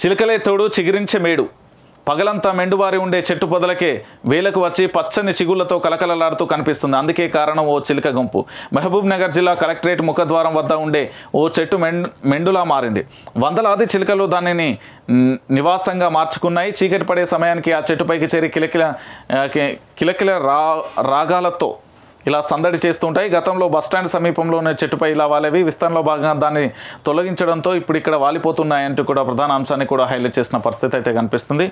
చిలకలే తోడు చిగిరించే మేడు. పగలంతా మెండువారి ఉండే చెట్టు పొదలకే వేలకు వచ్చి పచ్చని చిగుళ్ళతో కలకలలాడుతూ కనిపిస్తుంది. అందుకే కారణం ఓ చిలుక గుంపు. మహబూబ్ నగర్ జిల్లా కలెక్టరేట్ ముఖద్వారం వద్ద ఉండే ఓ చెట్టు మెండులా మారింది. వందలాది చిలుకలు దానిని నివాసంగా మార్చుకున్నాయి. చీకటి పడే సమయానికి ఆ చెట్టుపైకి చేరి కిలకిల కిలకిల రా రాగాలతో ఇలా సందడి చేస్తుంటాయి. గతంలో బస్టాండ్ సమీపంలో ఉన్న చెట్టుపై ఇలా వాలేవి. విస్తరణలో భాగంగా దాన్ని తొలగించడంతో ఇప్పుడు ఇక్కడ వాలిపోతున్నాయంటూ కూడా ప్రధాన అంశాన్ని కూడా హైలైట్ చేసిన పరిస్థితి అయితే కనిపిస్తుంది.